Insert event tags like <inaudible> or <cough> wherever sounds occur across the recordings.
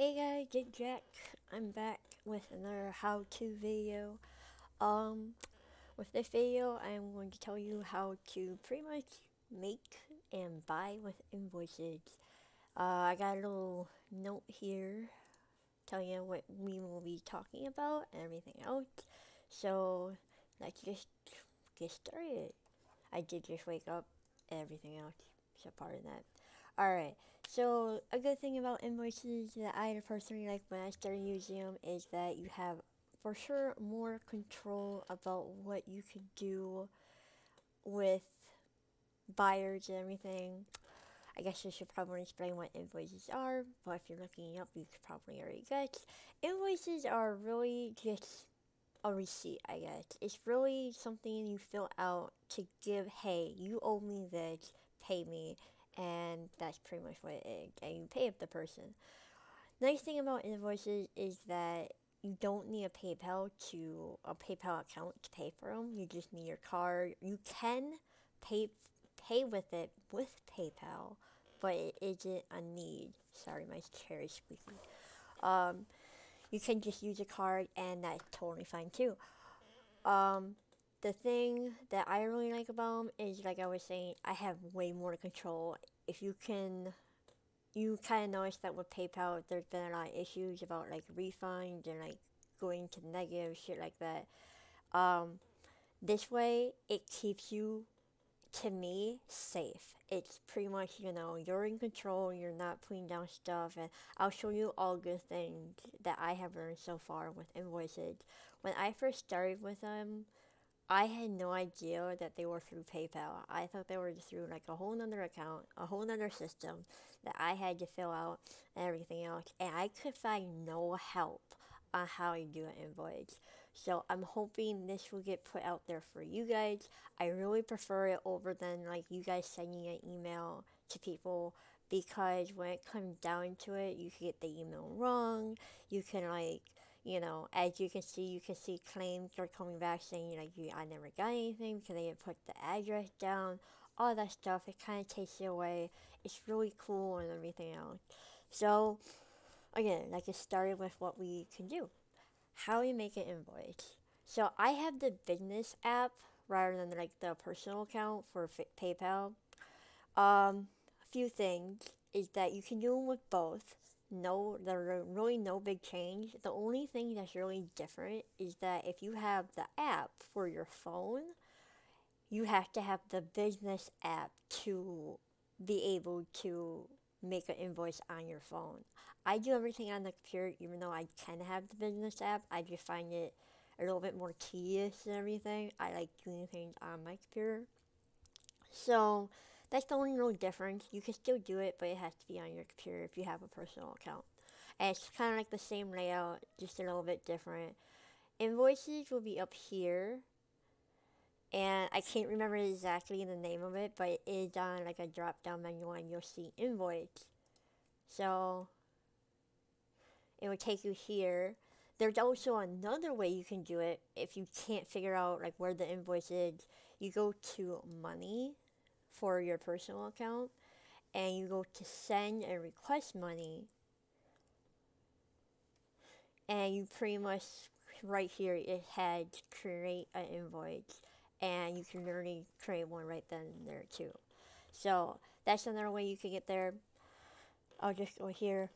Hey guys, it's Jakk. I'm back with another how-to video. Um, with this video, I am going to tell you how to pretty much make and buy with invoices. Uh, I got a little note here telling you what we will be talking about and everything else. So, let's just get started. I did just wake up, everything else, so part of that. Alright, so a good thing about invoices that I personally like when I started using them is that you have for sure more control about what you can do with buyers and everything. I guess I should probably explain what invoices are, but if you're looking up, you could probably already guess. Invoices are really just a receipt, I guess. It's really something you fill out to give, hey, you owe me this, pay me and that's pretty much what it. And you pay up the person. Nice thing about invoices is that you don't need a PayPal to a PayPal account to pay for them. You just need your card. You can pay pay with it with PayPal, but it isn't a need. Sorry, my chair is squeaky. Um, you can just use a card, and that's totally fine too. Um, the thing that I really like about them is, like I was saying, I have way more control. If you can, you kind of notice that with PayPal, there's been a lot of issues about like refunds and like going to negative shit like that. Um, this way, it keeps you, to me, safe. It's pretty much, you know, you're in control, you're not putting down stuff, and I'll show you all good things that I have learned so far with invoices. When I first started with them, I had no idea that they were through PayPal. I thought they were through like a whole nother account, a whole nother system that I had to fill out and everything else. And I could find no help on how to do an invoice. So I'm hoping this will get put out there for you guys. I really prefer it over than like you guys sending an email to people because when it comes down to it, you can get the email wrong. You can like you know, as you can see, you can see claims are coming back saying, like, you, I never got anything because they didn't put the address down, all that stuff. It kind of takes it away. It's really cool and everything else. So, again, like it started with what we can do. How we make an invoice. So, I have the business app rather than like the personal account for PayPal. Um, a few things is that you can do them with both no, there's really no big change. The only thing that's really different is that if you have the app for your phone, you have to have the business app to be able to make an invoice on your phone. I do everything on the computer, even though I can have the business app. I just find it a little bit more tedious and everything. I like doing things on my computer. So, that's the only real difference. You can still do it, but it has to be on your computer if you have a personal account. And it's kind of like the same layout, just a little bit different. Invoices will be up here. And I can't remember exactly the name of it, but it is on like a drop down menu and you'll see invoice. So it will take you here. There's also another way you can do it if you can't figure out like where the invoice is. You go to money for your personal account and you go to send and request money and you pretty much right here it had create an invoice and you can literally create one right then and there too. So that's another way you can get there. I'll just go here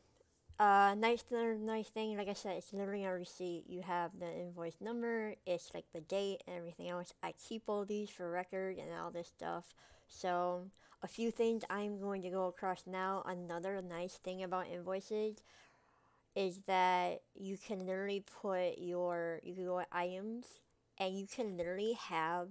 uh, nice, nice thing, like I said, it's literally a receipt. You have the invoice number, it's like the date and everything else. I keep all these for record and all this stuff. So, a few things I'm going to go across now. Another nice thing about invoices is that you can literally put your, you can go items and you can literally have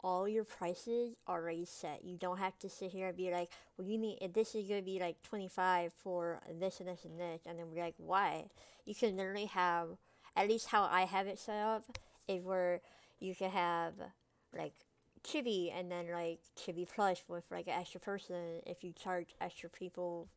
all your prices already set. You don't have to sit here and be like, well, you need, this is going to be like 25 for this and this and this. And then we're like, why? You can literally have, at least how I have it set up, is where you can have like Chibi and then like Chibi Plus with like an extra person if you charge extra people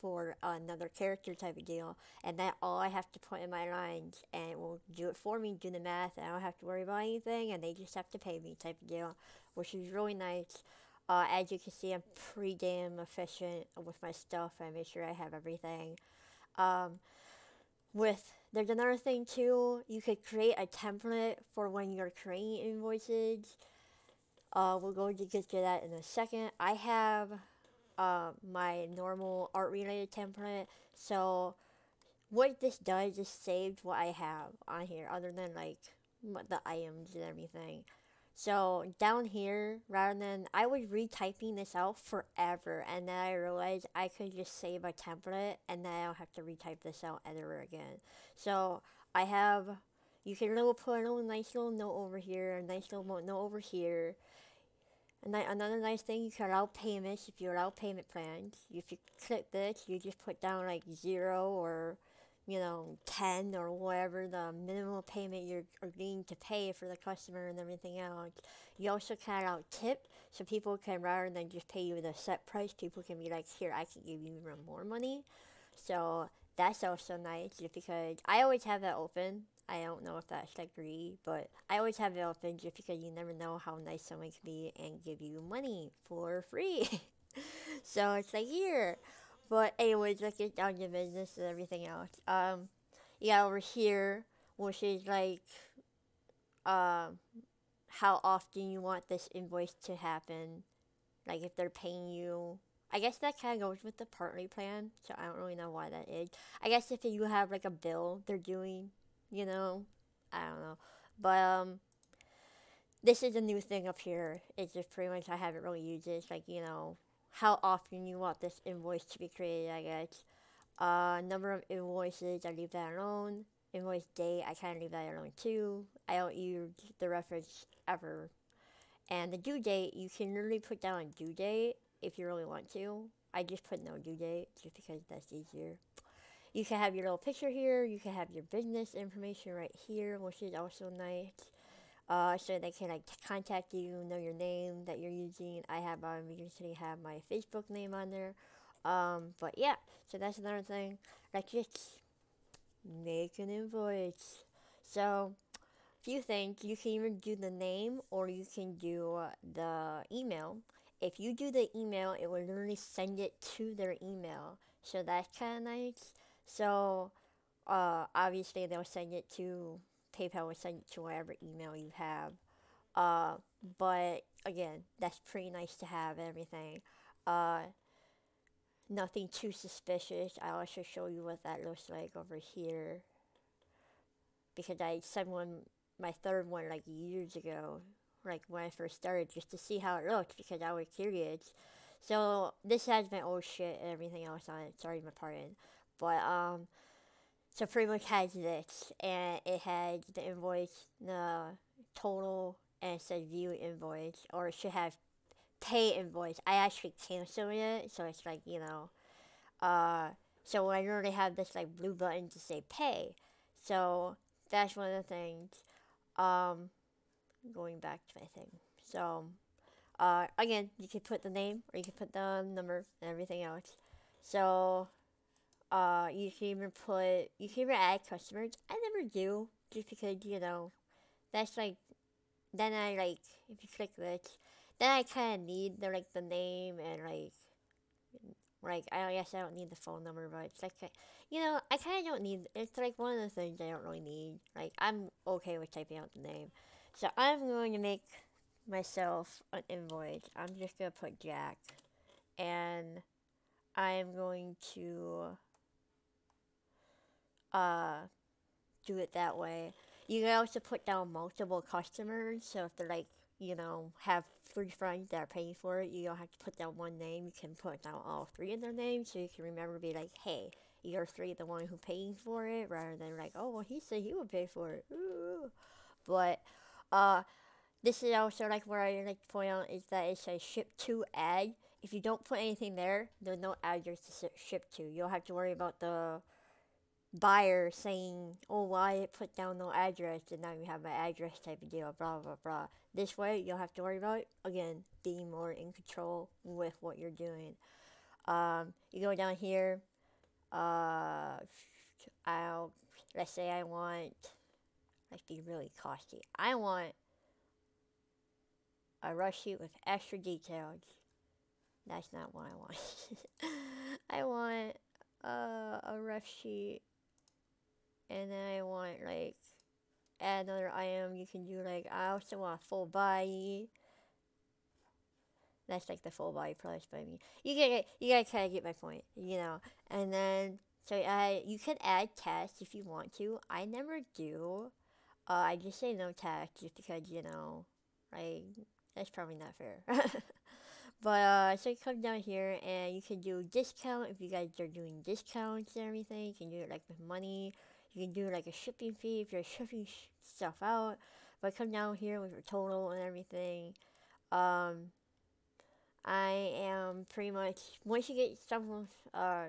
for another character type of deal. And that all I have to put in my lines and it will do it for me, do the math, and I don't have to worry about anything and they just have to pay me type of deal, which is really nice. Uh, as you can see, I'm pretty damn efficient with my stuff. I make sure I have everything. Um, with there's another thing too. You could create a template for when you're creating invoices. Uh, we're going to get to that in a second. I have uh, my normal art related template. So what this does is saves what I have on here, other than like the items and everything. So down here, rather than I was retyping this out forever, and then I realized I could just save a template, and then I don't have to retype this out ever again. So I have, you can little put a little nice little note over here, a nice little note over here. And another nice thing, you can allow payments if you allow payment plans. If you click this, you just put down like zero or you know, 10 or whatever the minimum payment you're agreeing to pay for the customer and everything else. You also can out tip so people can, rather than just pay you the set price, people can be like, here, I can give you even more money. So that's also nice because I always have that open. I don't know if that's like agree, but I always have it open just because you never know how nice someone can be and give you money for free. <laughs> so it's like, here. But anyways, let's get down to business and everything else. Um, yeah, over here, which is like, um, how often you want this invoice to happen. Like if they're paying you. I guess that kind of goes with the partly plan, so I don't really know why that is. I guess if you have like a bill they're doing, you know, I don't know. But um, this is a new thing up here. It's just pretty much I haven't really used it. Like you know how often you want this invoice to be created, I guess. Uh, number of invoices, I leave that alone. Invoice date, I kind of leave that alone too. I don't use the reference ever. And the due date, you can literally put down a due date if you really want to. I just put no due date just because that's easier. You can have your little picture here. You can have your business information right here, which is also nice uh, so they can like contact you, know your name that you're using. I have um, usually have my Facebook name on there. Um, but yeah, so that's another thing. Like just make an invoice. So few things you can even do the name or you can do uh, the email. If you do the email, it will literally send it to their email. So that's kind of nice. So uh, obviously they'll send it to PayPal will send it to whatever email you have. Uh, but again, that's pretty nice to have everything. Uh, nothing too suspicious. I'll also show you what that looks like over here. Because I sent one, my third one like years ago, like when I first started, just to see how it looked because I was curious. So this has my old shit and everything else on it. Sorry, my pardon. But um, so pretty much has this, and it has the invoice, the total, and it says view invoice, or it should have pay invoice. I actually canceled it, so it's like, you know, uh, so I already have this like blue button to say pay. So that's one of the things. Um, going back to my thing. So, uh, again, you can put the name or you can put the number and everything else. So, uh, you can even put, you can even add customers. I never do, just because, you know, that's like, then I like, if you click this, then I kind of need the, like, the name and, like, like, I guess I don't need the phone number, but it's like, you know, I kind of don't need, it's like one of the things I don't really need. Like, I'm okay with typing out the name. So I'm going to make myself an invoice. I'm just going to put Jack. And I'm going to uh, do it that way. You can also put down multiple customers, so if they're like, you know, have three friends that are paying for it, you don't have to put down one name. You can put down all three of their names, so you can remember be like, hey, you're three the one who paying for it, rather than like, oh, well, he said he would pay for it. Ooh. But, uh, this is also like where I like to point out is that it says ship to add. If you don't put anything there, there's no address to ship to. You'll have to worry about the buyer saying, oh, well, I put down no address and now you have my address type of deal, blah, blah, blah. This way, you'll have to worry about, again, being more in control with what you're doing. Um, you go down here, uh, I'll, let's say I want, let's be really costly. I want a rush sheet with extra details. That's not what I want. <laughs> I want uh, a rough sheet and then I want like add another item. You can do like I also want full body. That's like the full body plus, but I mean, you get you gotta kind of get my point, you know. And then so uh, you can add text if you want to. I never do. Uh, I just say no text just because you know, like that's probably not fair. <laughs> but uh, so you come down here and you can do discount if you guys are doing discounts and everything. You can do it like with money. You can do like a shipping fee if you're shipping sh- stuff out. But come down here with your total and everything. Um, I am pretty much once you get some uh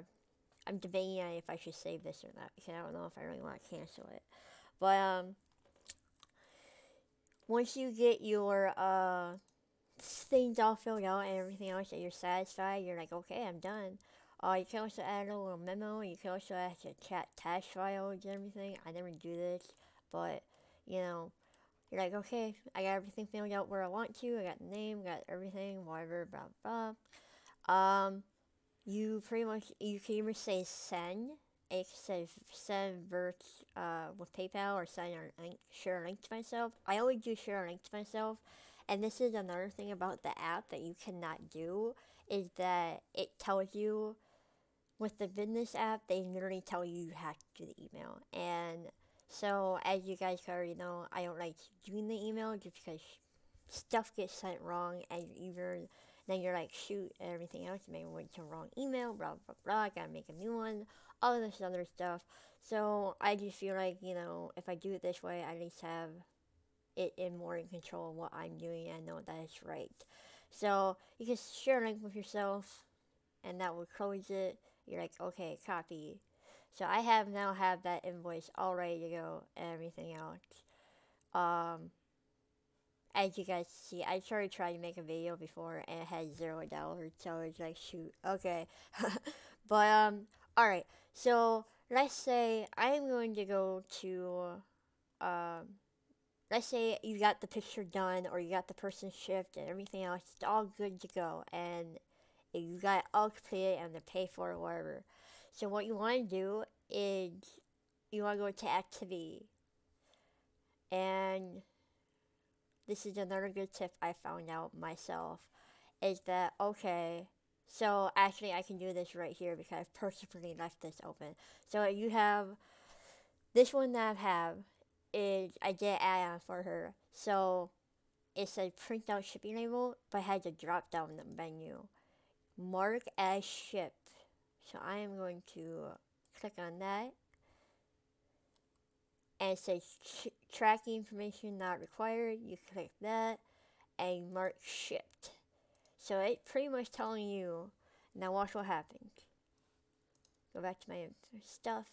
I'm debating if I should save this or not because I don't know if I really want to cancel it. But um once you get your uh things all filled out and everything else that you're satisfied, you're like, okay, I'm done. Uh, you can also add a little memo. You can also add to chat tash files and everything. I never do this, but you know, you're like, okay, I got everything filled out where I want to. I got the name, got everything, whatever, blah blah. Um, you pretty much you can either say send, it says send vert uh, with PayPal or send or link, share a link to myself. I always do share a link to myself, and this is another thing about the app that you cannot do is that it tells you with the business app they literally tell you you have to do the email and so as you guys already know I don't like doing the email just because stuff gets sent wrong and you either then you're like, shoot, everything else maybe went to wrong email, blah, blah, blah, I gotta make a new one, all this other stuff. So I just feel like, you know, if I do it this way, I at least have it in more in control of what I'm doing and know that it's right. So you can share a link with yourself and that will close it. You're like, okay, copy. So I have now have that invoice all ready to go and everything else. Um, as you guys see, I started trying to make a video before and it had zero dollars, so I was like, shoot, okay. <laughs> but, um, alright, so let's say I'm going to go to, um, let's say you got the picture done or you got the person shift and everything else, it's all good to go, and you got all completed and to pay for it, whatever. So what you want to do is you want to go to activity. And this is another good tip I found out myself is that okay so actually I can do this right here because I've purposefully left this open. So you have this one that I have is I did add on for her. So it says print out shipping label but has a drop down the menu mark as shipped so I am going to click on that and it says tracking information not required. You click that and mark shipped. So it's pretty much telling you, now watch what happens. Go back to my stuff.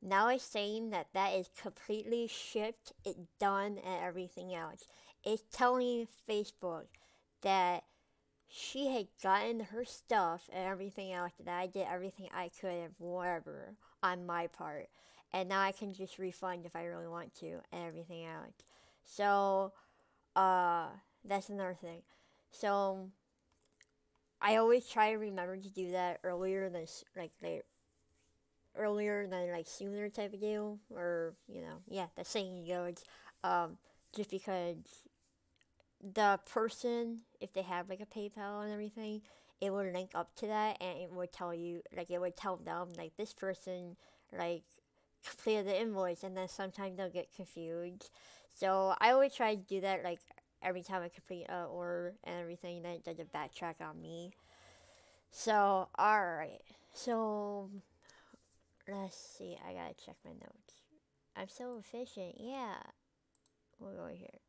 Now it's saying that that is completely shipped, it's done, and everything else. It's telling Facebook that she had gotten her stuff and everything else and I did everything I could and whatever on my part. And now I can just refund if I really want to and everything else. So uh that's another thing. So I always try to remember to do that earlier than like later earlier than like sooner type of deal or you know yeah the saying goes um just because the person, if they have like a PayPal and everything, it would link up to that and it would tell you, like, it would tell them, like, this person, like, completed the invoice and then sometimes they'll get confused. So I always try to do that, like, every time I complete an order and everything, then it does a backtrack on me. So, alright. So, let's see. I gotta check my notes. I'm so efficient. Yeah. We'll go here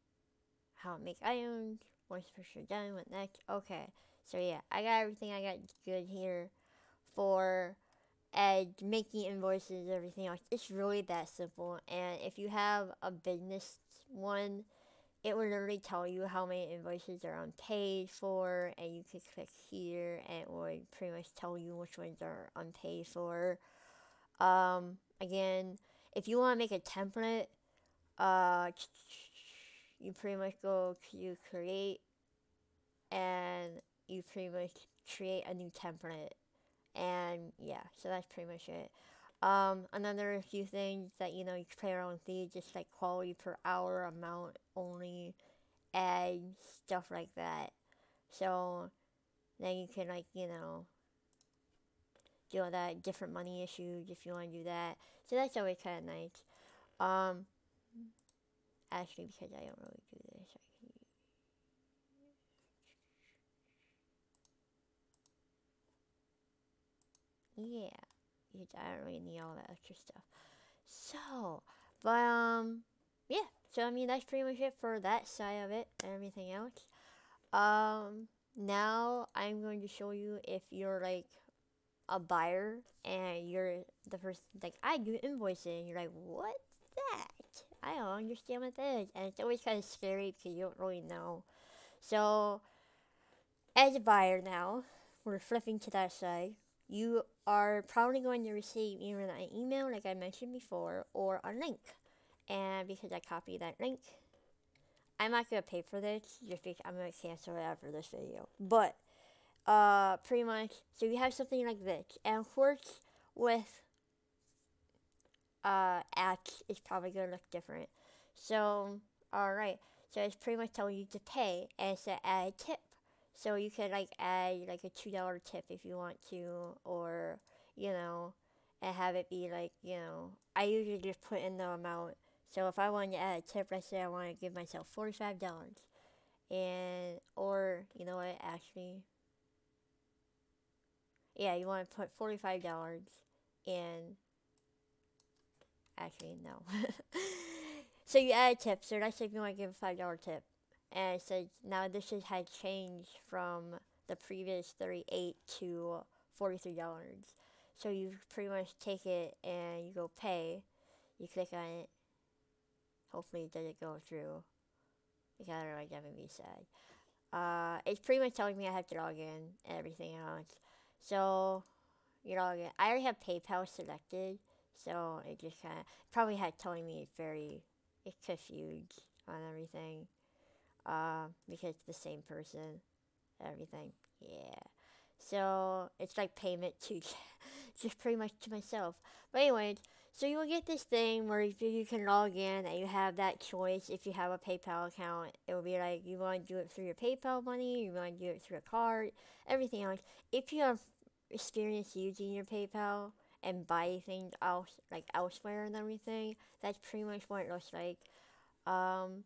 how to make items, once for sure done, what next. Okay, so yeah, I got everything I got good here for and making invoices, everything else. It's really that simple. And if you have a business one, it will literally tell you how many invoices are unpaid for, and you can click here, and it will pretty much tell you which ones are unpaid for. Um, again, if you want to make a template, uh, you pretty much go to create and you pretty much create a new template And yeah, so that's pretty much it. Um, another few things that you know you can play around with these, just like quality per hour, amount only, ads, stuff like that. So then you can like you know do all that different money issues if you want to do that. So that's always kind of nice. Um, actually, because I don't really do this, I can. Yeah because I don't really need all that extra stuff. So, but um, yeah. So I mean that's pretty much it for that side of it and everything else. Um, now I'm going to show you if you're like a buyer and you're the person like I do invoicing. You're like, that? I don't understand what that is, and it's always kind of scary because you don't really know. So, as a buyer now, we're flipping to that side you are probably going to receive either an email, like I mentioned before, or a link. And because I copied that link, I'm not going to pay for this, just because I'm going to cancel it after this video. But, uh, pretty much, so you have something like this. And of course, with uh, apps, it's probably going to look different. So, alright. So it's pretty much telling you to pay, and to add a tip. So you could like add like a two dollar tip if you want to, or you know, and have it be like you know. I usually just put in the amount. So if I want to add a tip, let's say I want to give myself forty five dollars, and or you know what actually. Yeah, you want to put forty five dollars, and actually no. <laughs> so you add a tip. So let's say you want to give a five dollar tip. And it says now this has had changed from the previous 38 to $43 so you pretty much take it and you go pay. You click on it. Hopefully it doesn't go through. Because otherwise I'm gonna be sad. Uh, it's pretty much telling me I have to log in and everything else. So you log in. I already have PayPal selected so it just kind of probably had telling me it's very it's confused on everything uh, because it's the same person, everything. Yeah. So it's like payment to <laughs> just pretty much to myself. But anyways, so you will get this thing where you can log in and you have that choice if you have a PayPal account. It will be like you want to do it through your PayPal money, you want to do it through a card, everything else. If you have experience using your PayPal and buy things else like elsewhere and everything, that's pretty much what it looks like. Um,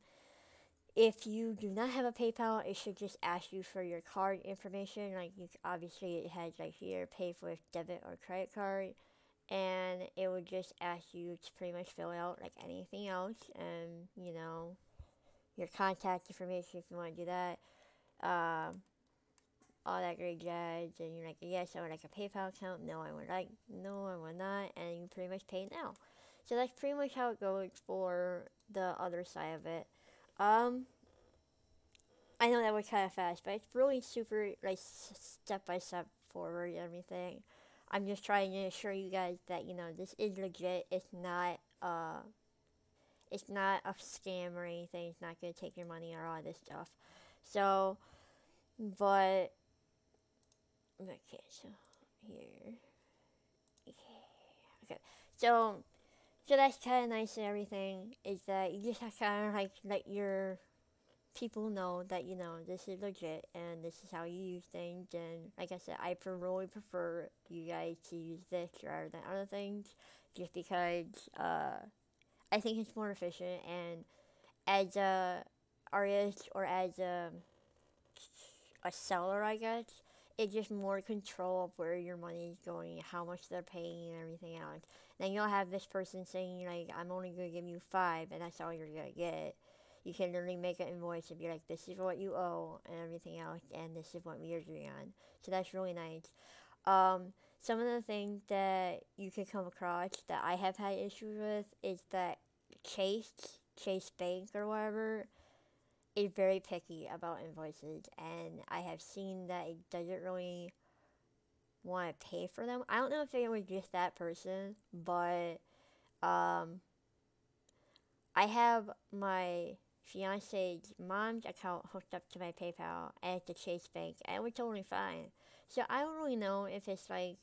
if you do not have a PayPal, it should just ask you for your card information. Like you, obviously, it has like here pay for debit or credit card, and it would just ask you to pretty much fill out like anything else, and you know, your contact information if you want to do that. Um, all that great jazz, and you're like, yes, I would like a PayPal account. No, I would like, no, I would not, and you pretty much pay now. So that's pretty much how it goes for the other side of it. Um, I know that was kind of fast, but it's really super, like, step by step forward and everything. I'm just trying to assure you guys that, you know, this is legit. It's not, uh, it's not a scam or anything. It's not to take your money or all this stuff. So, but, okay, so, here, okay, so, so that's kind of nice and everything, is that you just have to kind of like let your people know that, you know, this is legit and this is how you use things. And like I said, I really prefer you guys to use this rather than other things just because uh, I think it's more efficient. And as a artist or as a, a seller, I guess, it's just more control of where your money is going, how much they're paying, and everything else. Then you'll have this person saying, like, I'm only going to give you five, and that's all you're going to get. You can literally make an invoice and be like, this is what you owe, and everything else, and this is what we doing on. So that's really nice. Um, some of the things that you can come across that I have had issues with is that Chase, Chase Bank or whatever, is very picky about invoices, and I have seen that it doesn't really want to pay for them. I don't know if it was just that person, but um, I have my fiance's mom's account hooked up to my PayPal at the Chase Bank, and we're totally fine. So I don't really know if it's like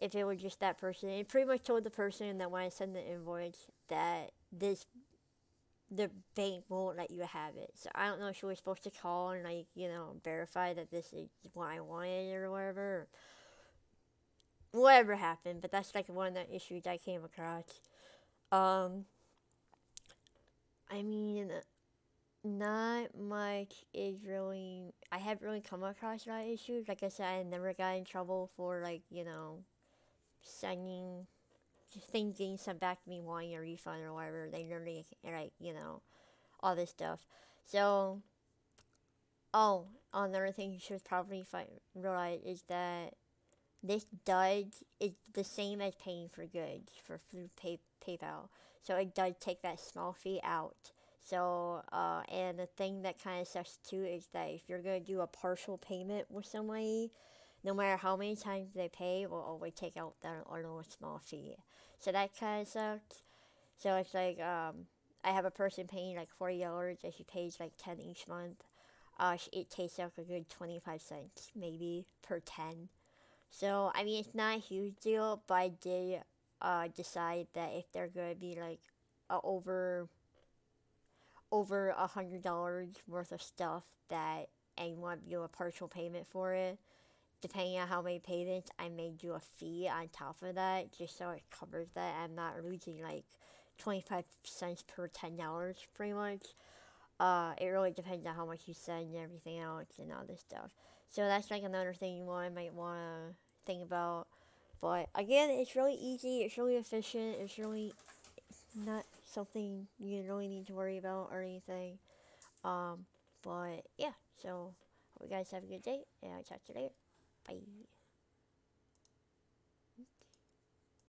if it was just that person. It pretty much told the person that when I send the invoice that this the bank won't let you have it. So I don't know if she was supposed to call and like, you know, verify that this is what I wanted or whatever. Whatever happened, but that's like one of the issues I came across. Um I mean not much is really I haven't really come across that issues. Like I said, I never got in trouble for like, you know, sending things getting sent back to me wanting a refund or whatever. They literally like, you know, all this stuff. So oh, another thing you should probably find, realize is that this does is the same as paying for goods for through pay, PayPal. So it does take that small fee out. So, uh, and the thing that kind of sucks too is that if you're going to do a partial payment with somebody, no matter how many times they pay, we'll always take out that little small fee. So that kind of sucks. So it's like, um, I have a person paying like $40 and she pays like 10 each month. Uh, it takes out a good 25 cents maybe per 10. So, I mean, it's not a huge deal, but I did uh, decide that if they're going to be like uh, over over a hundred dollars worth of stuff that and want to do a partial payment for it. Depending on how many payments, I may do a fee on top of that just so it covers that. I'm not losing like 25 cents per $10 pretty much. Uh, it really depends on how much you send and everything else and all this stuff. So that's like another thing you want, might want to think about. But again, it's really easy, it's really efficient, it's really not something you really need to worry about or anything. Um, but yeah, so hope you guys have a good day, and I'll talk to you later. Bye.